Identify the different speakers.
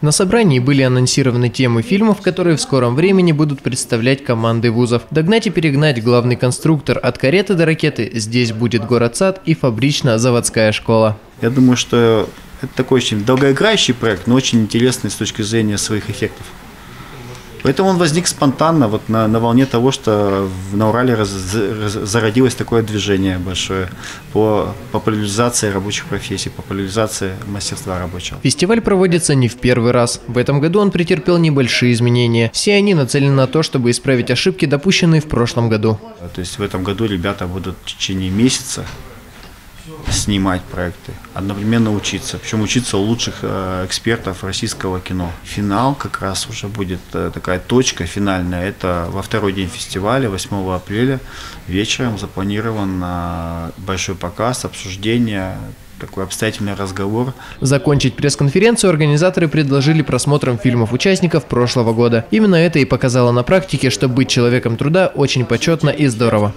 Speaker 1: На собрании были анонсированы темы фильмов, которые в скором времени будут представлять команды вузов. Догнать и перегнать главный конструктор от кареты до ракеты здесь будет город-сад и фабрично-заводская школа.
Speaker 2: Я думаю, что это такой очень долгоиграющий проект, но очень интересный с точки зрения своих эффектов. Поэтому он возник спонтанно, вот на, на волне того, что на Урале раз, раз, зародилось такое движение большое по популяризации рабочих профессий, популяризации мастерства рабочего.
Speaker 1: Фестиваль проводится не в первый раз. В этом году он претерпел небольшие изменения. Все они нацелены на то, чтобы исправить ошибки, допущенные в прошлом году.
Speaker 2: То есть в этом году ребята будут в течение месяца снимать проекты, одновременно учиться. Причем учиться у лучших э, экспертов российского кино. Финал как раз уже будет э, такая точка финальная. Это во второй день фестиваля, 8 апреля, вечером запланирован э, большой показ, обсуждение такой обстоятельный разговор.
Speaker 1: Закончить пресс-конференцию организаторы предложили просмотром фильмов участников прошлого года. Именно это и показало на практике, что быть человеком труда очень почетно и здорово.